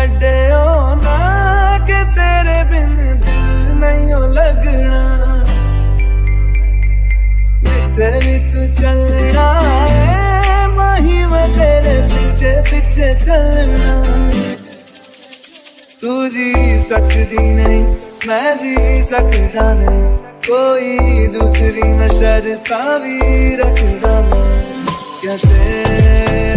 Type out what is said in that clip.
छो ना के तेरे बिन दिल नहीं लगना जिथे भी तू चलना है, माही तेरे पीछे पीछे चलना। तू जी सकती नहीं, मैं जी सकता नहीं। कोई दूसरी मैं शर्ता भी रखता क्या तेरे